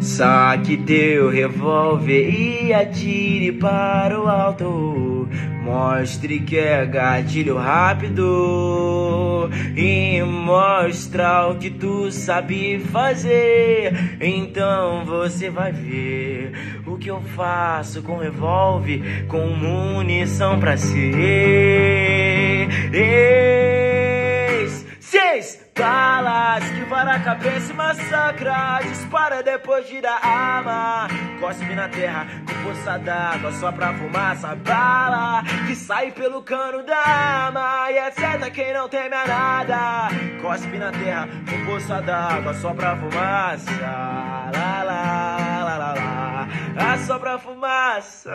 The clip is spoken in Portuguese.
Saque teu revólver e atire para o alto. Mostre que é gatilho rápido e mostra o que tu sabe fazer. Então você vai ver o que eu faço com revólver, com munição pra ser. Balas que vai na cabeça e massacra. Dispara depois de dar arma. Cospe na terra com força d'água só pra fumaça. Bala que sai pelo cano da arma. E acerta quem não teme a nada. Cospe na terra com força d'água só pra fumaça. Lá, lá, lá, lá, lá. Ah, só pra fumaça.